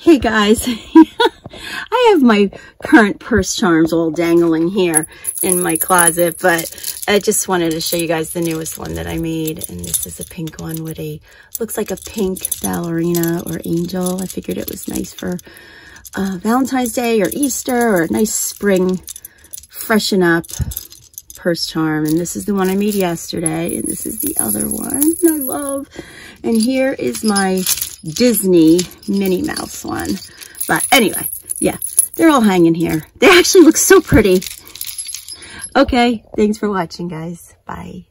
Hey guys, I have my current purse charms all dangling here in my closet, but I just wanted to show you guys the newest one that I made. And this is a pink one with a, looks like a pink ballerina or angel. I figured it was nice for uh, Valentine's Day or Easter or a nice spring freshen up purse charm. And this is the one I made yesterday. And this is the other one I love. And here is my Disney Minnie Mouse one. But anyway, yeah, they're all hanging here. They actually look so pretty. Okay, thanks for watching, guys. Bye.